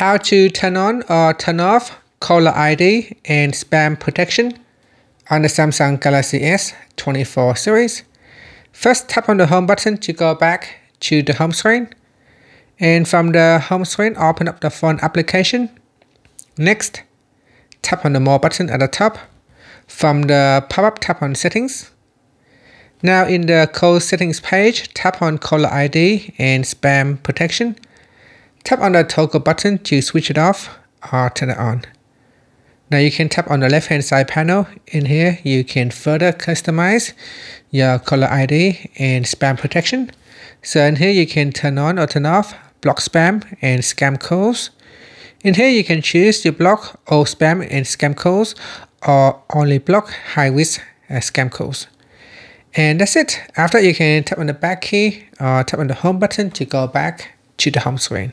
How to turn on or turn off caller ID and spam protection on the Samsung Galaxy S24 series. First tap on the home button to go back to the home screen. And from the home screen, open up the phone application. Next, tap on the more button at the top. From the pop-up, tap on settings. Now in the call settings page, tap on caller ID and spam protection. Tap on the toggle button to switch it off or turn it on. Now you can tap on the left hand side panel. In here, you can further customize your caller ID and spam protection. So in here, you can turn on or turn off block spam and scam calls. In here, you can choose to block all spam and scam calls or only block high risk uh, scam calls. And that's it. After you can tap on the back key or tap on the home button to go back to the home screen.